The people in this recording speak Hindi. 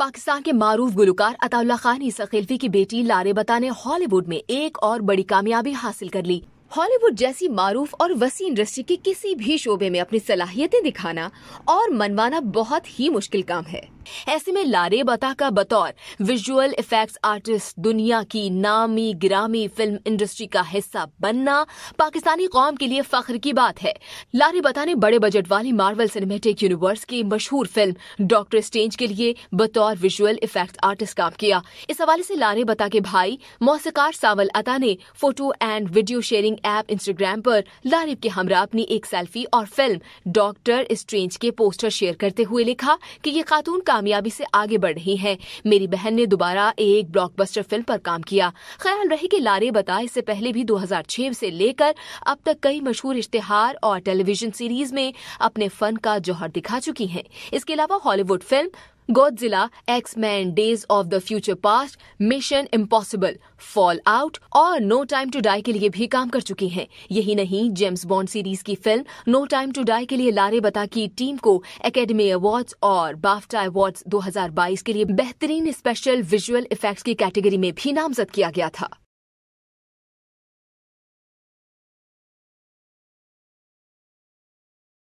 पाकिस्तान के मारूफ गुलकार अताउल्ला खान ईसा खिल्फी की बेटी लारे बता ने हॉलीवुड में एक और बड़ी कामयाबी हासिल कर ली। हॉलीवुड जैसी मारूफ और वसी इंडस्ट्री के किसी भी शोबे में अपनी सलाहियतें दिखाना और मनवाना बहुत ही मुश्किल काम है। ऐसे में लारे बता का बतौर विजुअल इफेक्ट्स आर्टिस्ट दुनिया की नामी गिरामी फ़िल्म इंडस्ट्री का हिस्सा बनना पाकिस्तानी कौम के लिए फख्र की बात है। लारे बता ने बड़े बजट वाली मार्वल सिनेमेटिक यूनिवर्स की मशहूर फ़िल्म डॉक्टर स्टेंज के लिए बतौर विजुअल इफ़ेक्ट आर्टिस्ट काम किया। इस हवाले से लारे बता के भाई मौसीकार सावल अता ने photo and video sharing app Instagram पर लारिब के हमरा अपनी एक सेल्फी और फ़िल्म डॉक्टर स्ट्रेंज के पोस्टर शेयर करते हुए लिखा कि ये खातून कामयाबी से आगे बढ़ रही हैं। मेरी बहन ने दोबारा एक ब्लॉकबस्टर फ़िल्म पर काम किया। ख्याल रहे कि लारे बता, इससे पहले भी 2006 से लेकर अब तक कई मशहूर इश्तेहार और टेलीविज़न सीरीज़ में अपने फन का जौहर दिखा चुकी हैं। इसके अलावा Hollywood film Godzilla X Men days of the future past mission impossible fallout और नो टाइम टू डाई के लिए भी काम कर चुकी हैं। यही नहीं जेम्स बॉन्ड सीरीज़ की film no time to die के लिए लारे बता की टीम को एकेडमी अवार्ड्स और बाफ्टा अवार्ड्स 2022 के लिए बेहतरीन स्पेशल विजुअल इफेक्ट्स की कैटेगरी में भी नामजद किया गया था।